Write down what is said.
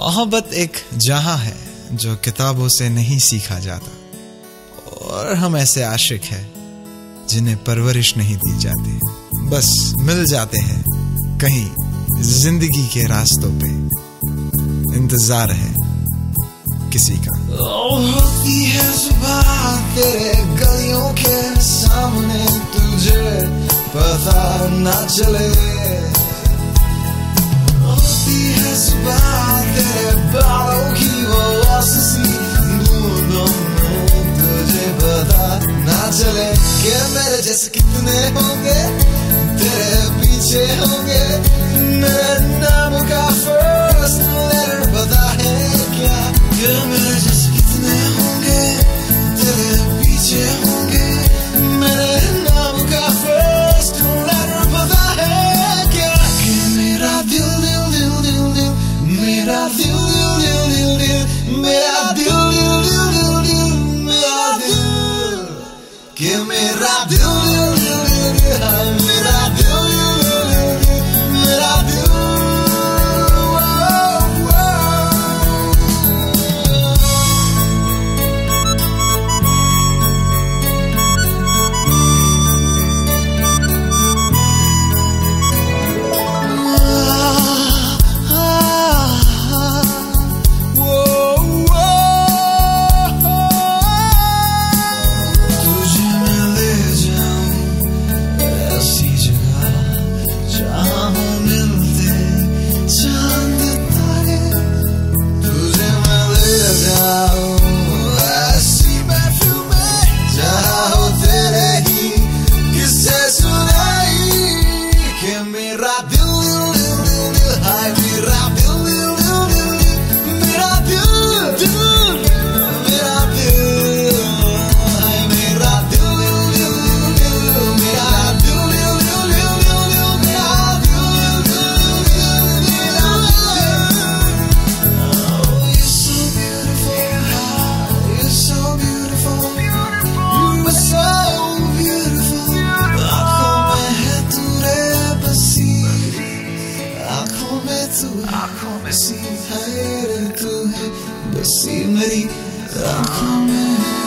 मोहब्बत एक जहाँ है जो किताबों से नहीं सीखा जाता। और हम ऐसे आशिक हैं जिन्हें परवरिश नहीं दी जाती। बस मिल जाते हैं कहीं ज़िंदगी के रास्तों पे। इंतज़ार है किसी का। होती है सुबह तेरे गलियों के सामने, तुझे पता ना चले। मेरे जैसे कितने होंगे? तेरे पीछे होंगे। में सीधा तू है बसी मेरी आँखों में